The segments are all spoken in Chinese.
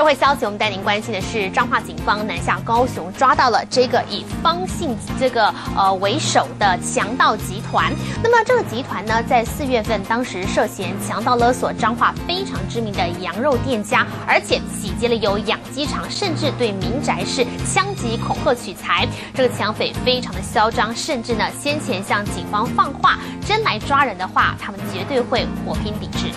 社会消息，我们带您关心的是，彰化警方南下高雄，抓到了这个以方姓这个呃为首的强盗集团。那么这个集团呢，在四月份当时涉嫌强盗勒索彰化非常知名的羊肉店家，而且洗劫了有养鸡场，甚至对民宅是枪击恐吓取财。这个抢匪非常的嚣张，甚至呢先前向警方放话，真来抓人的话，他们绝对会火拼抵制。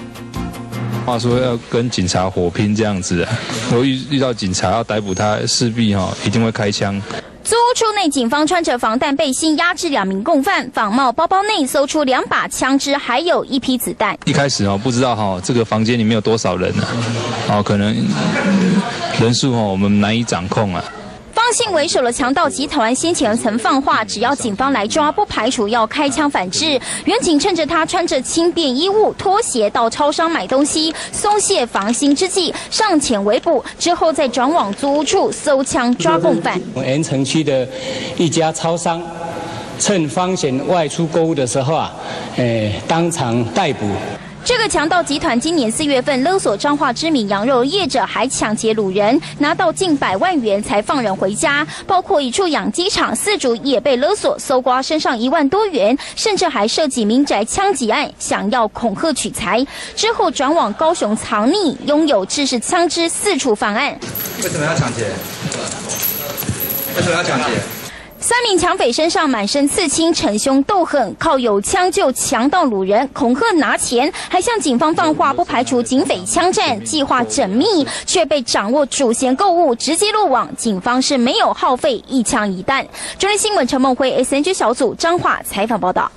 话说要跟警察火拼这样子，如果遇遇到警察要逮捕他，势必哈一定会开枪。租屋处内，警方穿着防弹背心压制两名共犯，仿冒包包内搜出两把枪支，还有一批子弹。一开始哦，不知道哈这个房间里面有多少人呢？哦，可能人数哦我们难以掌控啊。方姓为首的强盗集团先前曾放话，只要警方来抓，不排除要开枪反制。远警趁着他穿着轻便衣物、拖鞋到超商买东西，松懈防心之际，上前围捕，之后再转往租屋处搜枪抓共犯。我盐城区的一家超商，趁方贤外出购物的时候啊，诶，当场逮捕。这个强盗集团今年四月份勒索彰化知名羊肉业者，还抢劫掳人，拿到近百万元才放人回家。包括一处养鸡场，四主也被勒索，搜刮身上一万多元，甚至还涉及民宅枪击案，想要恐吓取财。之后转往高雄藏匿，拥有制式枪支，四处犯案。为什么要抢劫？为什么要抢劫？三名抢匪身上满身刺青，逞凶斗狠，靠有枪就强盗掳人，恐吓拿钱，还向警方放话，不排除警匪枪战，计划缜密，却被掌握主嫌购物，直接落网。警方是没有耗费一枪一弹。中央新闻陈梦辉 S N G 小组彰化采访报道。